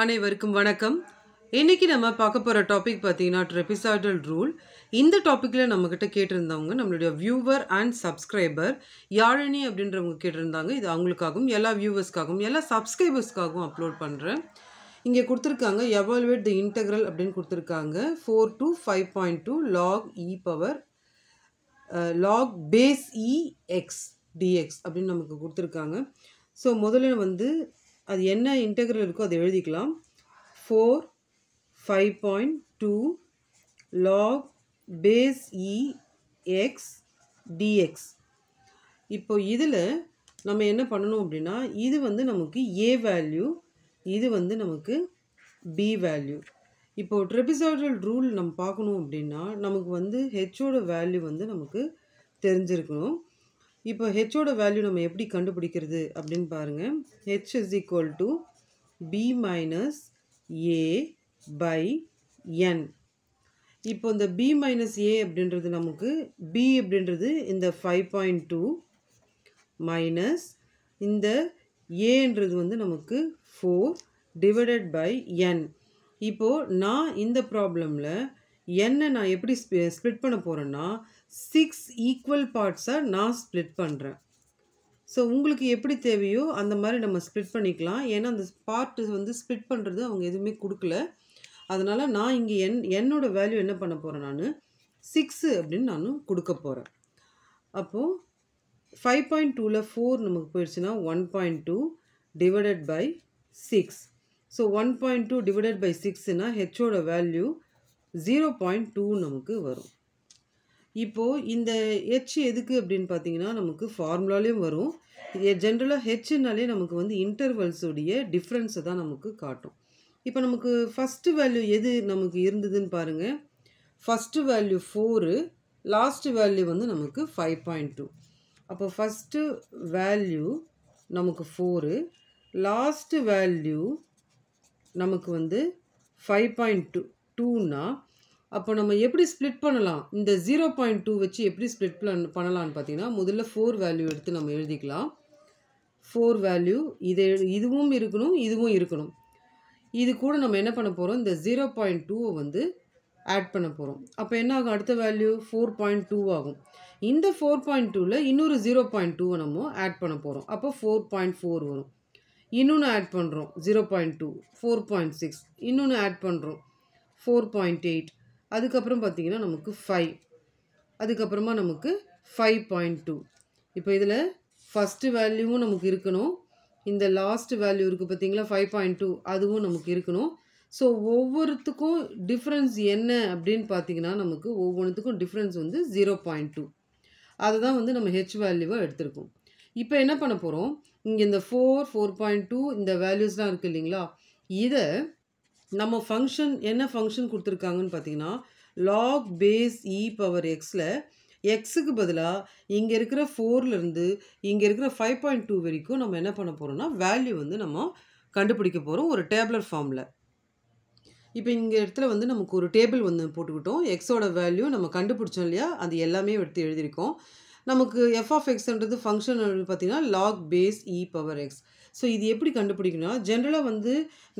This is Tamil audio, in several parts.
அனைவருக்கும் வணக்கம். இன்றைக்கி நம்ம பார்க்க போகிற டாபிக் பார்த்தீங்கன்னா ட்ரெபிசாய்டல் ரூல் இந்த டாப்பிக்கில் நம்மக்கிட்ட கேட்டிருந்தவங்க நம்மளுடைய வியூவர் அண்ட் சப்ஸ்கிரைபர் யாழினி அப்படின்றவங்க கேட்டிருந்தாங்க. இது அவங்களுக்காகவும் எல்லா வியூவர்ஸ்க்காகவும் எல்லா சப்ஸ்கிரைபர்ஸ்க்காகவும் அப்லோட் பண்ணுறேன் இங்கே கொடுத்துருக்காங்க எவால்வேட் தி இன்டெக்ரல் அப்படின்னு கொடுத்துருக்காங்க. Four to five point two log e power log base e x dx அப்படின்னு நமக்கு கொடுத்துருக்காங்க. ஸோ முதல்ல வந்து அது என்ன இன்டெக்ரல் இருக்கோ அதை எழுதிக்கலாம். Four five point two log base e x dx இப்போ இதில் நம்ம என்ன பண்ணணும் அப்படின்னா இது வந்து நமக்கு ஏ வேல்யூ இது வந்து நமக்கு பி வேல்யூ இப்போ ட்ரெபிசாய்டல் ரூல் நம்ம பார்க்கணும் அப்படின்னா நமக்கு வந்து ஹெச்சோட வேல்யூ வந்து நமக்கு தெரிஞ்சிருக்கணும். இப்போ ஹெச்சோட வேல்யூ நம்ம எப்படி கண்டுபிடிக்கிறது அப்படின்னு பாருங்கள் h is equal to b minus a by n இப்போ இந்த பி மைனஸ் ஏ அப்படின்றது நமக்கு பி அப்படின்றது இந்த ஃபைவ் பாயிண்ட் டூ மைனஸ் இந்த ஏன்றது வந்து நமக்கு ஃபோர் டிவைடட் பை என் இப்போது நான் இந்த ப்ராப்ளமில் என்னை நான் எப்படி ஸ்ப்ளிட் பண்ண போகிறேன்னா சிக்ஸ் ஈக்குவல் பார்ட்ஸாக நான் ஸ்ப்ளிட் பண்ணுறேன் ஸோ உங்களுக்கு எப்படி தேவையோ அந்த மாதிரி நம்ம ஸ்ப்ளிட் பண்ணிக்கலாம். ஏன்னா அந்த பார்ட்டு வந்து ஸ்ப்ளிட் பண்ணுறது அவங்க எதுவுமே கொடுக்கல. அதனால் நான் இங்கே என் என்னோட வேல்யூ என்ன பண்ண போகிறேன் நான்? சிக்ஸு அப்படின்னு நான் கொடுக்க போகிறேன் அப்போது ஃபைவ் பாயிண்ட் டூவில் ஃபோர் நமக்கு போயிடுச்சுன்னா one point two divided by six so one point two divided by சிக்ஸ்னால் ஹெச்சோட வேல்யூ ஜீரோ பாயிண்ட் டூ நமக்கு வரும். இப்போது இந்த ஹெச் எதுக்கு அப்படின்னு பார்த்தீங்கன்னா நமக்கு ஃபார்முலாலேயும் வரும். ஜென்ரலாக ஹெச்னாலே நமக்கு வந்து இன்டர்வல்ஸுடைய டிஃப்ரென்ஸை தான் நமக்கு காட்டும். இப்போ நமக்கு ஃபஸ்ட்டு வேல்யூ எது நமக்கு இருந்ததுன்னு பாருங்கள் first value four last value வந்து நமக்கு ஃபைவ் பாயிண்ட் டூ அப்போ ஃபஸ்ட்டு வேல்யூ நமக்கு ஃபோரு லாஸ்ட்டு வேல்யூ நமக்கு வந்து ஃபைவ் பாயிண்ட் டூ டூன்னா அப்போ நம்ம எப்படி ஸ்ப்ளிட் பண்ணலாம்? இந்த ஜீரோ பாயிண்ட் டூ வச்சு எப்படி ஸ்ப்ளிட் பண்ண பண்ணலான்னு பார்த்தீங்கன்னா முதல்ல ஃபோர் வேல்யூ எடுத்து நம்ம எழுதிக்கலாம். ஃபோர் வேல்யூ இதை இதுவும் இருக்கணும் இதுவும் இருக்கணும். இது கூட நம்ம என்ன பண்ண போகிறோம் இந்த ஜீரோ பாயிண்ட் டூவை வந்து ஆட் பண்ண போகிறோம் அப்போ என்ன ஆகும்? அடுத்த வேல்யூ ஃபோர் பாயிண்ட் டூ ஆகும். இந்த ஃபோர் பாயிண்ட் டூவில் இன்னொரு ஜீரோ பாயிண்ட் டூவை நம்ம ஆட் பண்ண போகிறோம் அப்போ ஃபோர் பாயிண்ட் ஃபோர் வரும். இன்னொன்று ஆட் பண்ணுறோம் zero point two four point six இன்னொன்று ஆட் பண்ணுறோம் ஃபோர் பாயிண்ட் எயிட் அதுக்கப்புறம் பார்த்திங்கன்னா நமக்கு ஃபைவ் அதுக்கப்புறமா நமக்கு ஃபைவ் பாயிண்ட் டூ இப்போ இதில் ஃபஸ்ட்டு வேல்யூவும் நமக்கு இருக்கணும். இந்த லாஸ்ட் வேல்யூ இருக்குது பார்த்தீங்களா ஃபைவ் பாயிண்ட் டூ அதுவும் நமக்கு இருக்கணும். ஸோ ஒவ்வொருத்துக்கும் டிஃப்ரென்ஸ் என்ன அப்படின்னு பார்த்தீங்கன்னா நமக்கு ஒவ்வொன்றுத்துக்கும் டிஃப்ரென்ஸ் வந்து ஜீரோ பாயிண்ட் டூ அதை தான் வந்து நம்ம ஹெச் வேல்யூவாக எடுத்திருக்கோம். இப்போ என்ன பண்ண போகிறோம் இங்கே இந்த ஃபோர் ஃபோர் பாயிண்ட் டூ இந்த வேல்யூஸ்லாம் இருக்குது இல்லைங்களா? இதை நம்ம ஃபங்க்ஷன் என்ன ஃபங்க்ஷன் கொடுத்துருக்காங்கன்னு பார்த்தீங்கன்னா e log base e power எக்ஸில் எக்ஸுக்கு பதிலாக இங்கே இருக்கிற ஃபோர்லேருந்து இங்கே இருக்கிற ஃபைவ் பாயிண்ட் டூ வரைக்கும் நம்ம என்ன பண்ண போகிறோம்னா வேல்யூ வந்து நம்ம கண்டுபிடிக்க போகிறோம் ஒரு டேப்லர் ஃபார்மில் இப்போ இங்கே இடத்துல வந்து நமக்கு ஒரு டேபிள் வந்து போட்டுக்கிட்டோம். எக்ஸோட வேல்யூ நம்ம கண்டுபிடிச்சோம் இல்லையா? அது எல்லாமே எடுத்து எழுதியிருக்கோம். நமக்கு எஃப் ஆஃப் எக்ஸ்ன்றது ஃபங்க்ஷன் பார்த்தீங்கன்னா log base e e power x so இது எப்படி கண்டுபிடிக்கணும்னா ஜென்ரலாக வந்து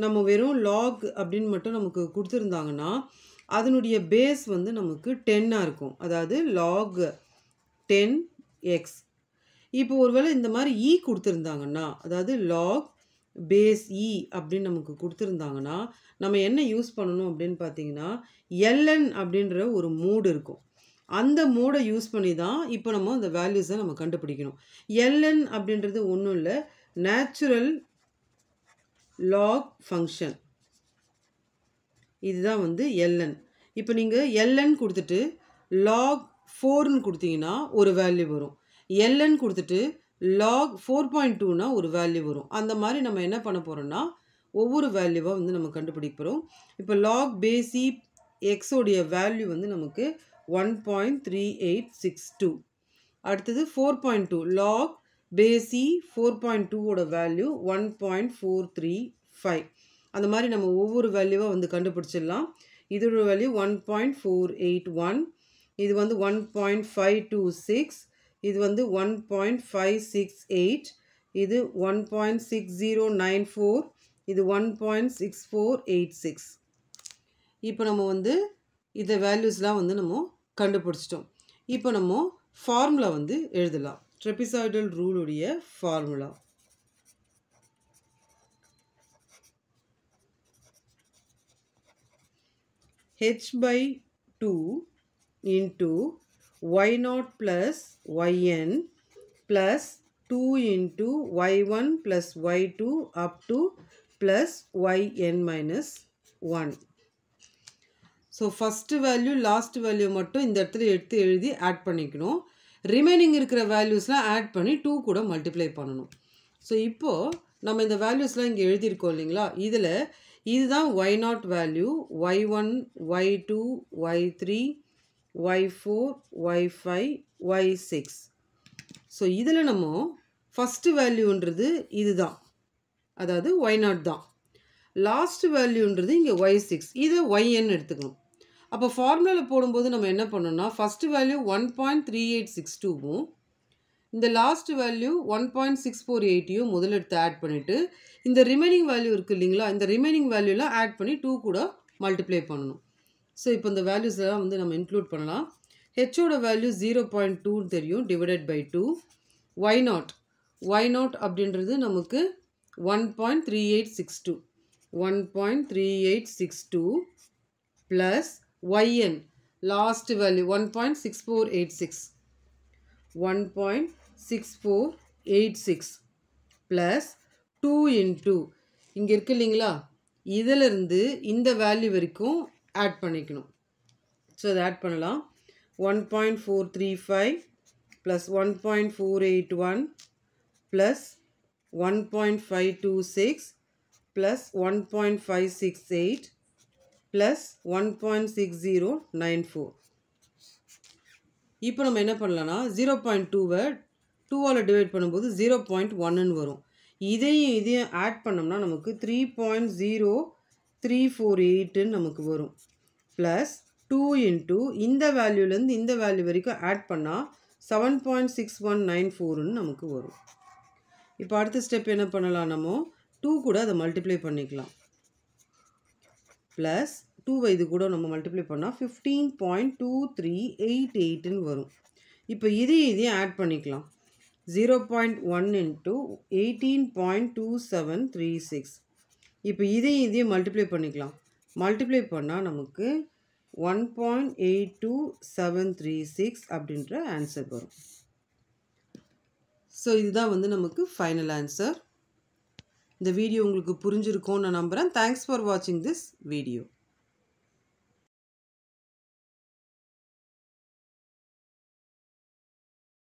நம்ம வெறும் லாக் அப்படின்னு மட்டும் நமக்கு கொடுத்துருந்தாங்கன்னா அதனுடைய பேஸ் வந்து நமக்கு டென்னாக இருக்கும். அதாவது லாக் டென் எக்ஸ் இப்போ ஒருவேளை இந்த மாதிரி e இ கொடுத்துருந்தாங்கன்னா அதாவது லாக் பேஸ் இ அப்படின்னு நமக்கு கொடுத்துருந்தாங்கன்னா நம்ம என்ன யூஸ் பண்ணணும் அப்படின்னு பார்த்தீங்கன்னா எல்என் அப்படின்ற ஒரு மூடு இருக்கும். அந்த மூடை யூஸ் பண்ணி தான் இப்போ நம்ம அந்த வேல்யூஸை நம்ம கண்டுபிடிக்கணும். எல்என் அப்படின்றது ஒன்றும் இல்லை நேச்சுரல் லாக் ஃபங்க்ஷன் இதுதான் வந்து எல்என் இப்போ நீங்கள் எல்என் கொடுத்துட்டு லாக் ஃபோர்னு கொடுத்தீங்கன்னா ஒரு வேல்யூ வரும். எல்என் கொடுத்துட்டு லாக் ஃபோர் பாயிண்ட் டூனா ஒரு வேல்யூ வரும். அந்த மாதிரி நம்ம என்ன பண்ண போகிறோன்னா ஒவ்வொரு வேல்யூவாக வந்து நம்ம கண்டுபிடிக்கிறோம். இப்போ லாக் பேசி எக்ஸோடைய வேல்யூ வந்து நமக்கு one point three eight six two அடுத்தது four point two log base e four point டூவோட value one point four three five அந்த மாதிரி நம்ம ஒவ்வொரு வேல்யூவாக வந்து கண்டுபிடிச்சிடலாம். இதோட value one point four eight one இது வந்து one point five two six இது வந்து one point five six eight இது one point six zero nine four இது one point six four eight six இப்போ நம்ம வந்து இந்த வேல்யூஸ்லாம் வந்து நம்ம கண்டுபிடிச்சிட்டோம். இப்போ நம்ம ஃபார்முலா வந்து எழுதலாம். Trapezoidal ரூலுடைய formula. H by two into y naught plus y n plus two into y one plus y two up to plus y n minus one so first value last value மட்டும் இந்த இடத்துல எடுத்து எழுதி ஆட் பண்ணிக்கணும். ரிமைனிங் இருக்கிற வேல்யூஸ்லாம் ஆட் பண்ணி டூ கூட மல்டிப்ளை பண்ணணும். ஸோ இப்போது நம்ம இந்த வேல்யூஸ்லாம் இங்கே எழுதியிருக்கோம் இல்லைங்களா? இதில் இதுதான் y naught value y one y two y three y four y five y six so இதில் நம்ம ஃபஸ்ட்டு வேல்யூன்றது இதுதான். அதாவது ஒய் நாட் தான். லாஸ்ட் வேல்யூன்றது இங்கே ஒய் சிக்ஸ் இதை ஒய்என்னு எடுத்துக்கணும். அப்போ ஃபார்முலாவில் போடும்போது நம்ம என்ன பண்ணோம்னா first value one point three eight six டூவும் இந்த last value one point six four எயிட்டியும் முதல்ல எடுத்து ஆட் பண்ணிவிட்டு இந்த ரிமைனிங் வேல்யூ இருக்குது இல்லைங்களா இந்த ரிமைனிங் வேல்யூலாம் ஆட் பண்ணி டூ கூட மல்டிப்ளை பண்ணணும். ஸோ இப்போ இந்த வேல்யூஸ் எல்லாம் வந்து நம்ம இன்க்ளூட் பண்ணலாம். ஹெச்சோட வேல்யூ ஜீரோ பாயிண்ட் டூன்னு தெரியும் divided by two y naught y naught அப்படின்றது நமக்கு one point three eight six two one point three eight six two plus y n last value one point six four eight six one point six four eight six plus two into இங்கே இருக்கு இல்லைங்களா? இதிலிருந்து இந்த வேல்யூ வரைக்கும் ஆட் பண்ணிக்கணும். ஸோ அதை ஆட் பண்ணலாம். One point four three five plus one point four eight one plus one point five two six plus one point five six eight plus one point six zero nine four இப்போ நம்ம என்ன பண்ணலான்னா ஜீரோ பாயிண்ட் டூவை டூவால் டிவைட் பண்ணும்போது ஜீரோ பாயிண்ட் ஒன்னு வரும். இதையும் இதையும் ஆட் பண்ணோம்னா நமக்கு three point zero three four எயிட்டுன்னு நமக்கு வரும். ப்ளஸ் டூ இன்ட்டு இந்த வேல்யூலேருந்து இந்த வேல்யூ வரைக்கும் ஆட் பண்ணால் seven point six one nine ஃபோருன்னு நமக்கு வரும். இப்போ அடுத்த ஸ்டெப் என்ன பண்ணலாம் நம்ம? டூ கூட அதை மல்டிப்ளை பண்ணிக்கலாம். ப்ளஸ் டூவை இது கூட நம்ம மல்டிப்ளை பண்ணால் fifteen point two three eight எயிட்டுன்னு வரும். இப்போ இதையும் இதையும் ஆட் பண்ணிக்கலாம். Zero point one into eighteen point two seven three six இப்போ இதையும் இதையும் மல்டிப்ளை பண்ணிக்கலாம். மல்டிப்ளை பண்ணால் நமக்கு one point eight two seven three six அப்படின்ற ஆன்சர் வரும். ஸோ இதுதான் வந்து நமக்கு ஃபைனல் ஆன்சர் இந்த வீடியோ உங்களுக்கு புரிஞ்சிருக்கும்னு நான் நம்புகிறேன் தேங்க்ஸ் ஃபார் வாட்சிங் திஸ் வீடியோ